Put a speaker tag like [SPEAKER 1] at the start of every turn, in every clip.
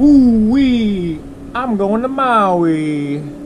[SPEAKER 1] Ooh wee! I'm going to Maui.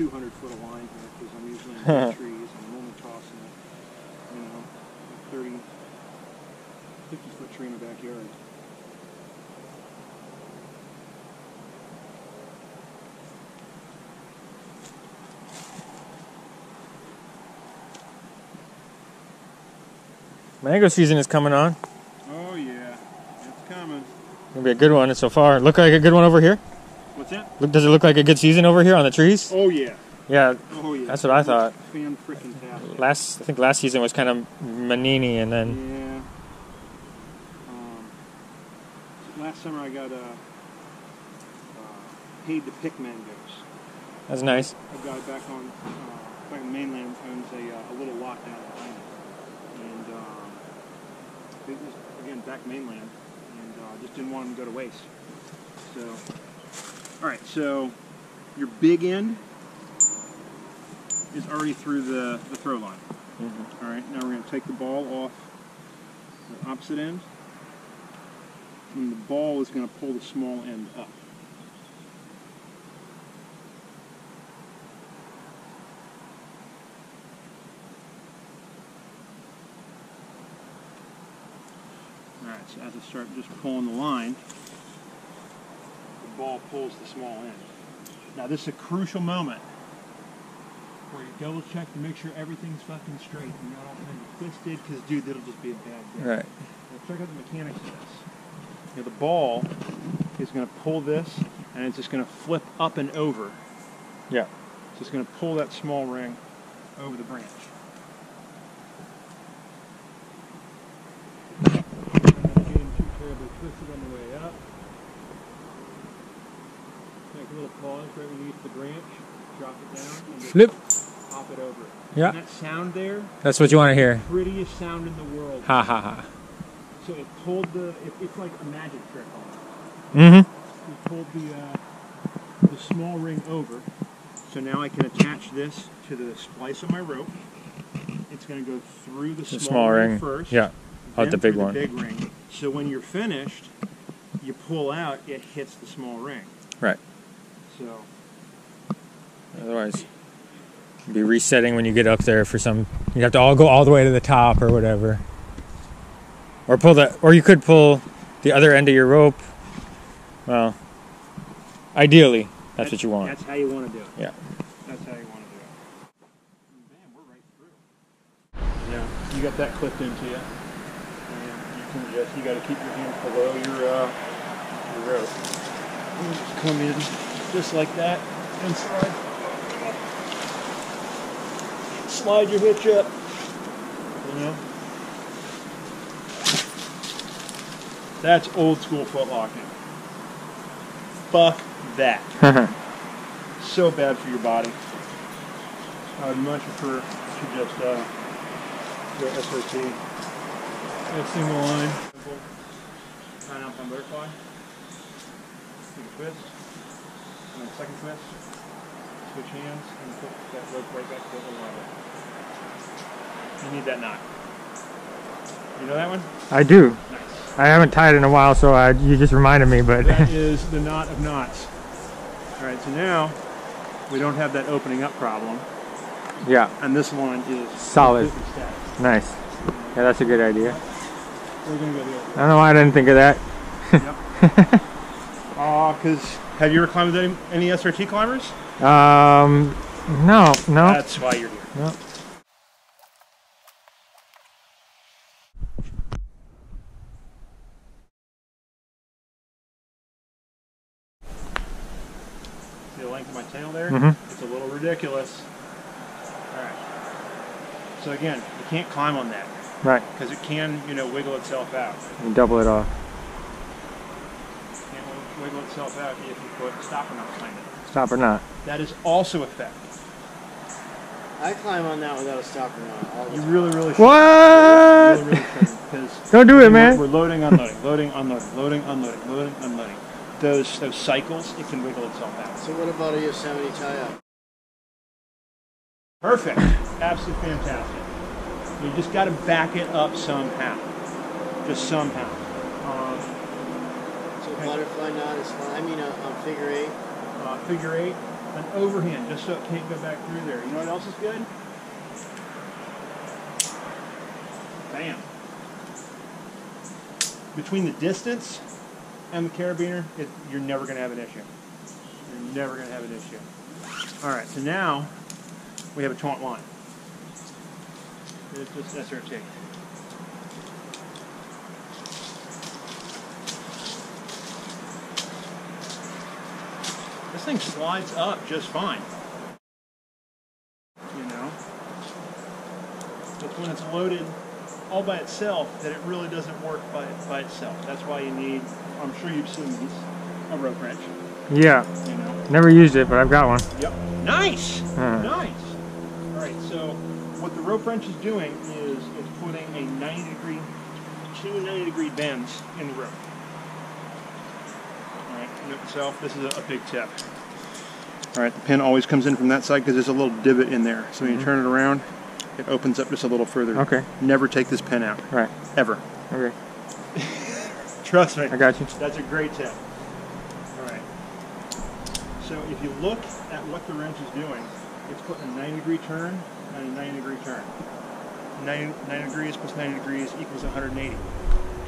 [SPEAKER 2] 200 foot of line here because I'm usually in the trees and I'm only tossing it, you know, a 30, 50 foot tree in the backyard.
[SPEAKER 1] Mango season is coming on.
[SPEAKER 2] Oh yeah, it's coming.
[SPEAKER 1] Gonna be a good one so far. Look like a good one over here.
[SPEAKER 2] What's that?
[SPEAKER 1] Look, does it look like a good season over here on the trees?
[SPEAKER 2] Oh yeah.
[SPEAKER 1] Yeah.
[SPEAKER 2] Oh yeah.
[SPEAKER 1] That's what I thought.
[SPEAKER 2] Fan freaking tastic.
[SPEAKER 1] Last, I think last season was kind of manini, and then
[SPEAKER 2] Yeah. Um, last summer I got uh, uh, paid to pick mangoes.
[SPEAKER 1] that's nice.
[SPEAKER 2] A guy back on uh, back the mainland owns a, uh, a little lot down behind it, and um, it was again back mainland, and uh, just didn't want them to go to waste. So, all right, so your big end is already through the, the throw line.
[SPEAKER 1] Mhm.
[SPEAKER 2] All right, now we're going to take the ball off the opposite end, and the ball is going to pull the small end up. All right, so as I start just pulling the line, ball pulls the small end. Now this is a crucial moment where you double check to make sure everything's fucking straight and not all kind of twisted, because dude, that'll just be a bad day.
[SPEAKER 1] Right.
[SPEAKER 2] Now check out the mechanics of this. You know, the ball is going to pull this, and it's just going to flip up and over.
[SPEAKER 1] Yeah.
[SPEAKER 2] So it's going to pull that small ring over the branch. Not getting too terribly twisted on the way up. Make a little pause right underneath the branch. Drop it down and
[SPEAKER 1] Flip.
[SPEAKER 2] pop it over.
[SPEAKER 1] Yeah.
[SPEAKER 2] That sound there,
[SPEAKER 1] That's what you want to hear.
[SPEAKER 2] prettiest sound in the world.
[SPEAKER 1] Ha ha ha.
[SPEAKER 2] So it pulled the. It, it's like a magic trick
[SPEAKER 1] Mm-hmm.
[SPEAKER 2] it. Pulled the uh, the small ring over. So now I can attach this to the splice of my rope. It's going to go through the,
[SPEAKER 1] The
[SPEAKER 2] small,
[SPEAKER 1] small
[SPEAKER 2] ring,
[SPEAKER 1] ring.
[SPEAKER 2] first.
[SPEAKER 1] Yeah. Oh, the big one.
[SPEAKER 2] The big ring. So when you're finished, you pull out. It hits the small ring.
[SPEAKER 1] Right.
[SPEAKER 2] So
[SPEAKER 1] Otherwise, you'd be resetting when you get up there for some. You have to all go all the way to the top or whatever. Or pull the, or you could pull the other end of your rope. Well, ideally, that's, what you want.
[SPEAKER 2] That's how you want to do it.
[SPEAKER 1] Yeah.
[SPEAKER 2] That's how you want to do it. Bam, we're right through. Yeah, you got that clipped into you. And you can just, you got to keep your hands below your, uh, your rope. Just come in just like that and slide. Slide your hitch up. You know? That's old school foot locking. Fuck that so bad for your body. I would much prefer to just uh, go SRT. A single line. On butterfly. Take a twist. And second twist. Switch hands and put that rope right back to the level. You need that knot. You know that one?
[SPEAKER 1] I do.
[SPEAKER 2] Nice.
[SPEAKER 1] I haven't tied in a while, so I, you just reminded me. But
[SPEAKER 2] That is the knot of knots. All right, so now we don't have that opening up problem,
[SPEAKER 1] yeah,
[SPEAKER 2] and this one is
[SPEAKER 1] Solid. nice. Yeah, that's a good idea.
[SPEAKER 2] We're gonna go the other.
[SPEAKER 1] I don't know why I didn't think of that.
[SPEAKER 2] Yep. Aw, because have you ever climbed any, any SRT climbers?
[SPEAKER 1] Um, no, no.
[SPEAKER 2] That's why you're here.
[SPEAKER 1] no.
[SPEAKER 2] See the length of my tail there?
[SPEAKER 1] Mhm.
[SPEAKER 2] It's a little ridiculous. All right. So again, you can't climb on that
[SPEAKER 1] Right,
[SPEAKER 2] because it can, you know, wiggle itself out.
[SPEAKER 1] you double it off.
[SPEAKER 2] It can wiggle itself out if you put a stopper knot behind it.
[SPEAKER 1] Stop or not.
[SPEAKER 2] That is also a theft.
[SPEAKER 3] I climb on that without a stopper knot all
[SPEAKER 2] You
[SPEAKER 3] time.
[SPEAKER 2] really, really should.
[SPEAKER 1] What?
[SPEAKER 2] Really, really should.
[SPEAKER 1] Don't do it, man.
[SPEAKER 2] we're loading, unloading, loading, unloading, loading, unloading, loading, unloading. Those those cycles, it can wiggle itself out.
[SPEAKER 3] So what about a Yosemite tie-up?
[SPEAKER 2] Perfect. Absolutely fantastic. You just got to back it up somehow. Just somehow. Okay.
[SPEAKER 3] butterfly knot is fine. I mean, uh, on figure eight.
[SPEAKER 2] uh, figure eight, an overhand, just so it can't go back through there. You know what else is good? Bam. Between the distance and the carabiner, it, you're never going to have an issue. You're never going to have an issue. All right, so now we have a taunt line. It's just SRT. This thing slides up just fine. You know? It's when it's loaded all by itself that it really doesn't work by, by itself. That's why you need, I'm sure you've seen these, a rope wrench,
[SPEAKER 1] Yeah,
[SPEAKER 2] you know?
[SPEAKER 1] never used it, but I've got one.
[SPEAKER 2] Yep. Nice!
[SPEAKER 1] Huh.
[SPEAKER 2] Nice! Alright, so what the rope wrench is doing is it's putting a 90 degree, two 90 degree bends in the rope. Alright, in itself, this is a, a big tip. Alright, the pin always comes in from that side because there's a little divot in there. So when you mm-hmm. turn it around, it opens up just a little further.
[SPEAKER 1] Okay,
[SPEAKER 2] Never take this pin out.
[SPEAKER 1] right.
[SPEAKER 2] Ever.
[SPEAKER 1] Okay,
[SPEAKER 2] Trust me.
[SPEAKER 1] I got you.
[SPEAKER 2] That's a great tip. All right. So if you look at what the wrench is doing, it's putting a 90 degree turn and a 90 degree turn. 90, 90 degrees plus 90 degrees equals 180.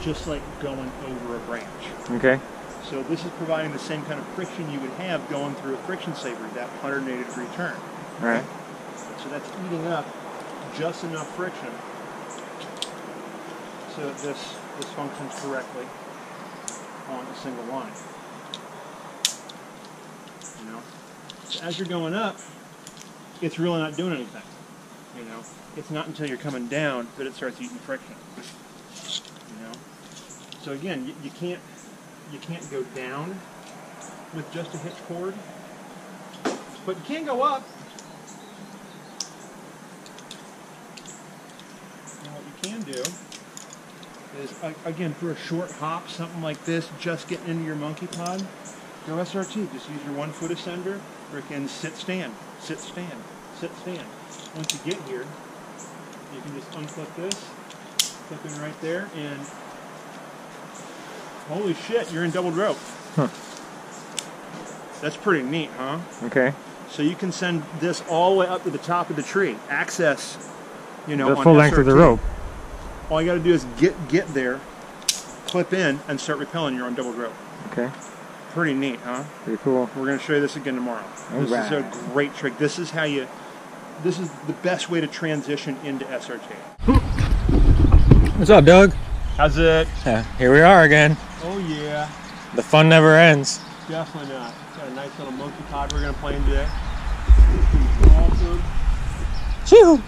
[SPEAKER 2] Just like going over a branch.
[SPEAKER 1] Okay,
[SPEAKER 2] So this is providing the same kind of friction you would have going through a friction saver, that 180 degree turn.
[SPEAKER 1] Right.
[SPEAKER 2] So that's eating up just enough friction so that this, this functions correctly on a single line. You know? So as you're going up, it's really not doing anything. You know? It's not until you're coming down that it starts eating friction. You know? So again, you, you can't you can't go down with just a hitch cord, but you can go up. And what you can do is, again, for a short hop, something like this, just getting into your monkey pod, go SRT. Just use your one foot ascender, freaking sit stand, sit stand, sit stand. Once you get here, you can just unclip this, clip in right there, and holy shit, you're in doubled rope.
[SPEAKER 1] Huh.
[SPEAKER 2] That's pretty neat, huh?
[SPEAKER 1] Okay.
[SPEAKER 2] So you can send this all the way up to the top of the tree. Access, you know,
[SPEAKER 1] the
[SPEAKER 2] on
[SPEAKER 1] full length of the rope.
[SPEAKER 2] All you got to do is get get there, clip in, and start repelling. You're on double rope.
[SPEAKER 1] Okay,
[SPEAKER 2] Pretty neat, huh?
[SPEAKER 1] pretty cool.
[SPEAKER 2] We're going to show you this again tomorrow. this is a great trick. This is how you. This is the best way to transition into SRT.
[SPEAKER 1] What's up, Doug?
[SPEAKER 2] How's it?
[SPEAKER 1] Yeah, here we are again. The fun never ends.
[SPEAKER 2] definitely not. Got a nice little monkey pod we're going to play in today. Awesome.
[SPEAKER 1] Choo!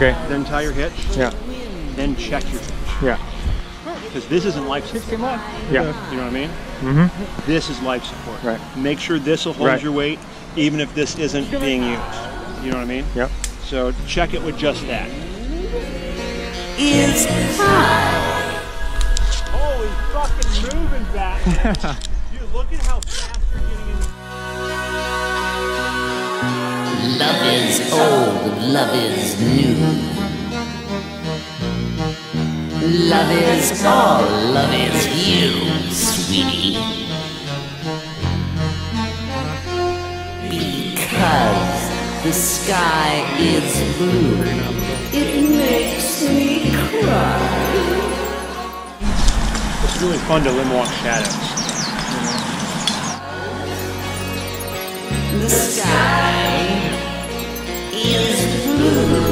[SPEAKER 1] Okay.
[SPEAKER 2] Then tie your hitch.
[SPEAKER 1] Yeah.
[SPEAKER 2] Then check your hitch.
[SPEAKER 1] Yeah.
[SPEAKER 2] Because this isn't life support.
[SPEAKER 1] Yeah.
[SPEAKER 2] You know what I mean?
[SPEAKER 1] Mm-hmm.
[SPEAKER 2] This is life support.
[SPEAKER 1] Right.
[SPEAKER 2] Make sure this will hold
[SPEAKER 1] Right.
[SPEAKER 2] your weight, even if this isn't being used. You know what I mean?
[SPEAKER 1] Yep.
[SPEAKER 2] So check it with just that.
[SPEAKER 4] Is high.
[SPEAKER 2] Holy fucking moving back. Dude, look at how
[SPEAKER 4] Love is old, love is new. Love is all, love is you, sweetie. Because the sky is blue, it makes me cry.
[SPEAKER 2] It's really fun to limb walk shadows.
[SPEAKER 4] The sky blue.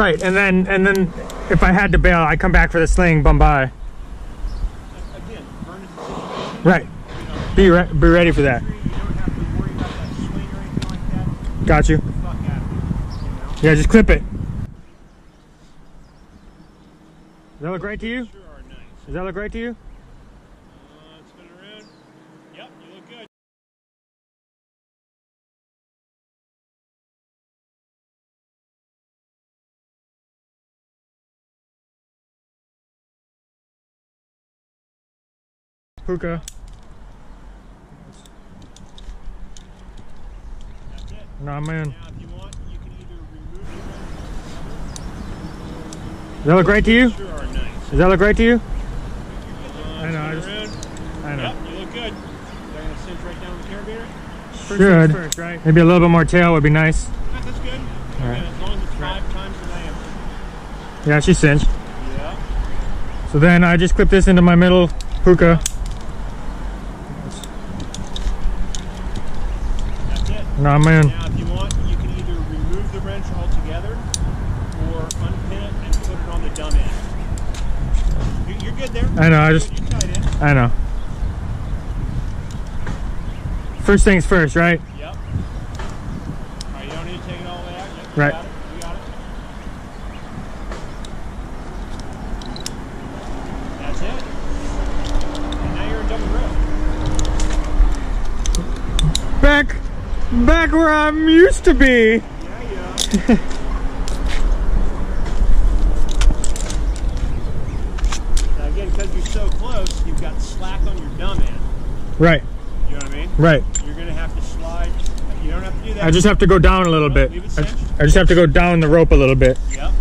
[SPEAKER 1] Right, and then and then if I had to bail, I come back for the sling, bum by.
[SPEAKER 2] Again, burn is the situation.
[SPEAKER 1] Right. Be re- be ready for that.
[SPEAKER 2] You don't have to worry about that swing or anything like that.
[SPEAKER 1] Got you.
[SPEAKER 2] Fuck out of it. You know?
[SPEAKER 1] Yeah, just clip it. Does that look right to you?
[SPEAKER 2] Sure are nice.
[SPEAKER 1] Does that look right to you? Puka.
[SPEAKER 2] That's it.
[SPEAKER 1] Nah, man.
[SPEAKER 2] Now, if you want, you can either remove
[SPEAKER 1] Does that look right to you?
[SPEAKER 2] the Sure are nice.
[SPEAKER 1] Does that look right to you? I know, I
[SPEAKER 2] spin
[SPEAKER 1] just- I know.
[SPEAKER 2] Yep, you look good. They're gonna cinch right down the carabiner.
[SPEAKER 1] Should.
[SPEAKER 3] First, right?
[SPEAKER 1] Maybe a little bit more tail would be nice.
[SPEAKER 2] Yeah, That's good.
[SPEAKER 1] Alright.
[SPEAKER 2] As long as it's five times the diameter.
[SPEAKER 1] Yeah, she's cinched.
[SPEAKER 2] Yeah.
[SPEAKER 1] So then I just clip this into my middle puka.
[SPEAKER 2] That's it.
[SPEAKER 1] Nah, man.
[SPEAKER 2] Now, if you want, you can either remove the wrench altogether or unpin it and put it on the dumb end. You- You're good there.
[SPEAKER 1] I know, I just-
[SPEAKER 2] You're tied in.
[SPEAKER 1] I know. First things first, right?
[SPEAKER 2] Yep. All right, you don't need to take it all the way out.
[SPEAKER 1] Right.
[SPEAKER 2] You got it. You got it. That's it. And now you're in double rope.
[SPEAKER 1] Back, back where I'm used to be.
[SPEAKER 2] Yeah, yeah. again, because you're so close, you've got slack on your dumb end.
[SPEAKER 1] Right,
[SPEAKER 2] You know what I mean?
[SPEAKER 1] right.
[SPEAKER 2] You're gonna have to slide. You don't have to do that.
[SPEAKER 1] I just have to go down a little bit. I. I just have to go down the rope a little bit.
[SPEAKER 2] Yep.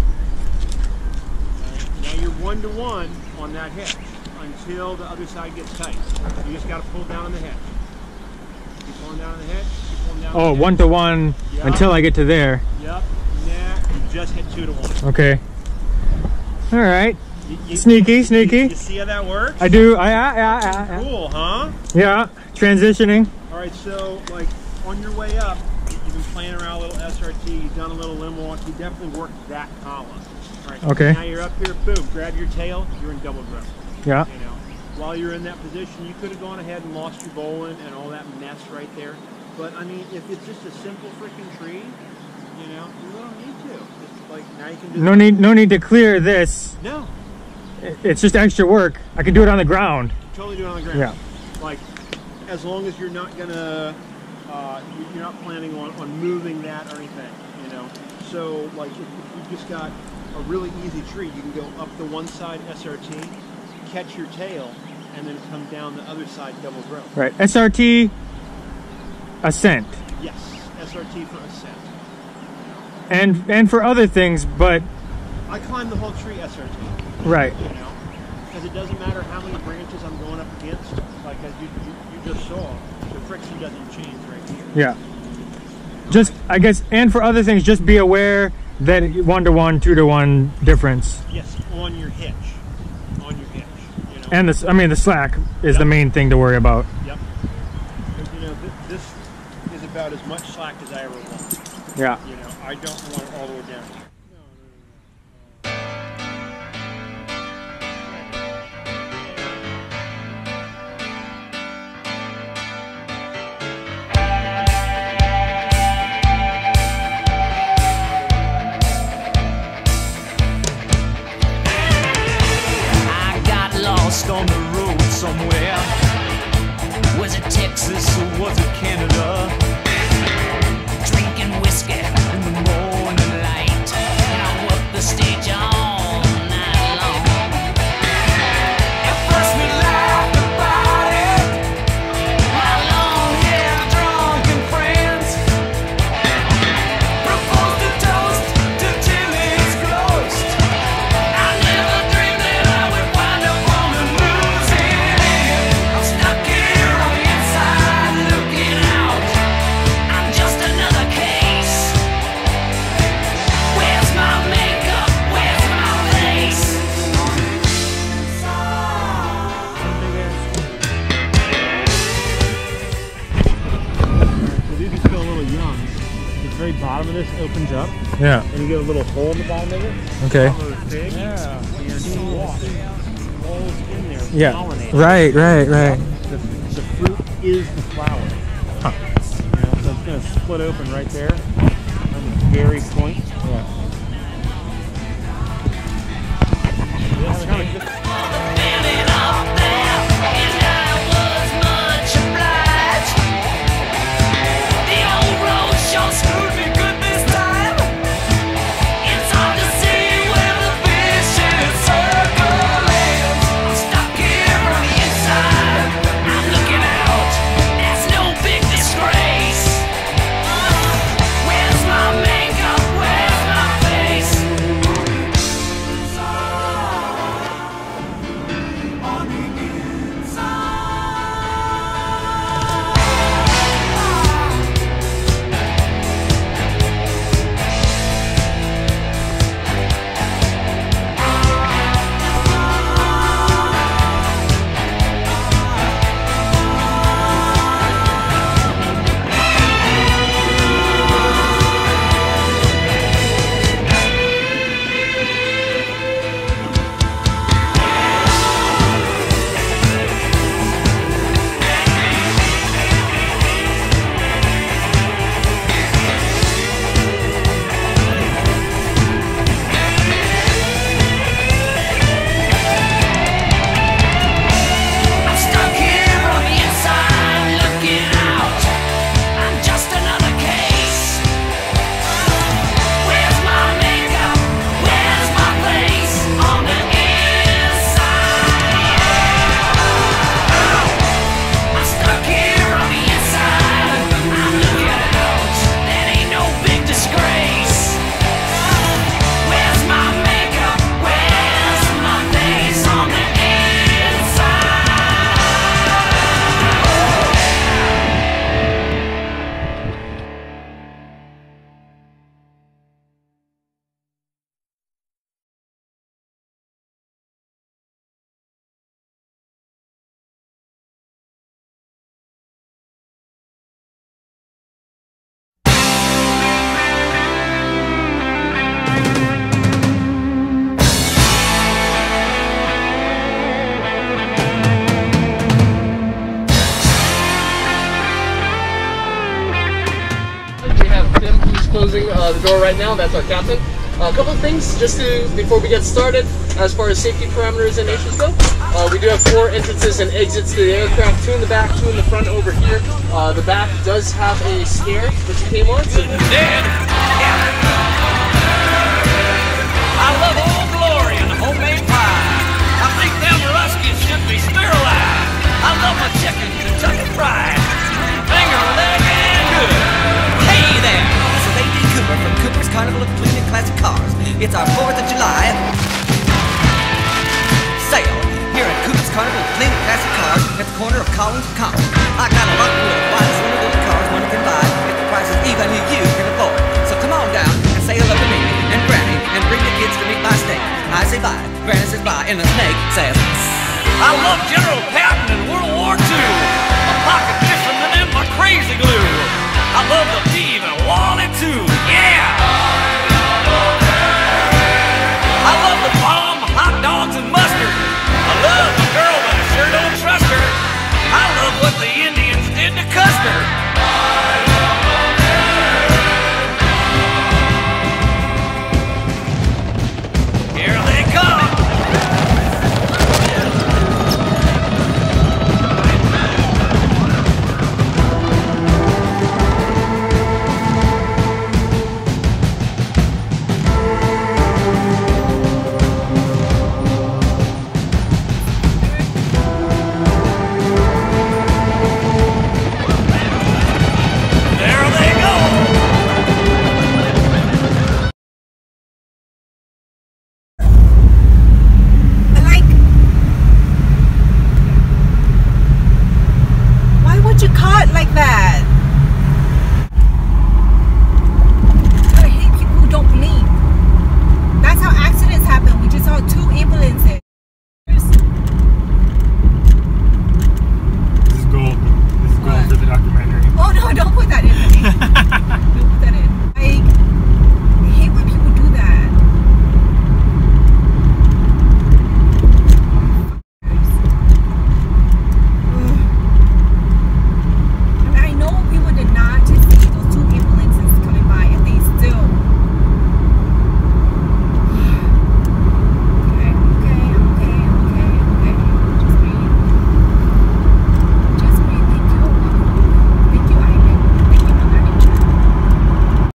[SPEAKER 2] Right, Now you're one to one on that hitch until the other side gets tight. You just got to pull down on the hitch. Keep pulling down on the hitch. Keep pulling down.
[SPEAKER 1] Oh, one to one
[SPEAKER 2] Yeah.
[SPEAKER 1] until I get to there.
[SPEAKER 2] Yep. Nah, you just hit two to one.
[SPEAKER 1] Okay. All right.
[SPEAKER 2] You- you-
[SPEAKER 1] Sneaky,
[SPEAKER 2] You,
[SPEAKER 1] sneaky.
[SPEAKER 2] see how that works?
[SPEAKER 1] I do. I, yeah, yeah, yeah, yeah.
[SPEAKER 2] Cool, huh?
[SPEAKER 1] Yeah. Transitioning.
[SPEAKER 2] All right, so like on your way up, you- you've been playing around a little SRT, you've done a little limb walk, you definitely worked that column. All right,
[SPEAKER 1] Okay.
[SPEAKER 2] now you're up here, boom, grab your tail, you're in double grip.
[SPEAKER 1] Yeah.
[SPEAKER 2] You know, while you're in that position, you could have gone ahead and lost your bowline and all that mess right there. But I mean, if it's just a simple freaking tree, you know, you don't need to. It's like now you can do
[SPEAKER 1] No need, no need to clear this.
[SPEAKER 2] No,
[SPEAKER 1] It's just extra work. I can do it on the ground.
[SPEAKER 2] totally do it on the ground.
[SPEAKER 1] Yeah.
[SPEAKER 2] Like, as long as you're not gonna, uh, you- you're not planning on, on moving that or anything, you know. So like, if, if you just got a really easy tree, you can go up the one side SRT, catch your tail, and then come down the other side double rope.
[SPEAKER 1] Right. SRT ascent.
[SPEAKER 2] Yes, SRT for ascent.
[SPEAKER 1] And and for other things, but
[SPEAKER 2] I climbed the whole tree SRT.
[SPEAKER 1] right.
[SPEAKER 2] you know, because it doesn't matter how many branches I'm going up against. Like as you, you, you just saw, the friction doesn't change right here.
[SPEAKER 1] Yeah. Just I guess and for other things just be aware that one to one, two to one difference.
[SPEAKER 2] Yes, on your hitch, on your hitch. You know,
[SPEAKER 1] And this I mean the slack is the main thing to worry about.
[SPEAKER 2] yep. 'Cause, you know, th- this is about as much slack as I ever want.
[SPEAKER 1] Yeah.
[SPEAKER 2] You know, I don't want it all the way down.
[SPEAKER 1] Okay.
[SPEAKER 2] All those figs. Yeah. And you're seeing walls in there.
[SPEAKER 1] Yeah. Right, right, right.
[SPEAKER 2] the, the fruit is the flower.
[SPEAKER 1] Huh.
[SPEAKER 2] You know, so it's going to split open right there the very point.
[SPEAKER 5] Door right now. That's our captain. a couple of things just to before we get started, as far as safety parameters and nations go. Uh, we do have four entrances and exits to the aircraft, two in the back, two in the front over here. Uh, the back does have a stair which came on. So
[SPEAKER 6] Dead. I love Old Glory and homemade pie. I think them Ruskies should be sterilized. I love my chicken Kentucky fried. carnival of clean and classic cars. It's our 4th of July sale here at Cooper's Carnival of Clean and Classic Cars at the corner of Collins and Collins. I got a lot of finest limited cars money can buy at the prices even you can afford. So come on down and say hello to me and Granny and bring the kids to meet my snake. I say bye, Granny says bye, and the snake says, I love General
[SPEAKER 4] Patton in World War II. A pocket fisherman and my crazy glue. I love the thief and wallet too. Yeah! monster.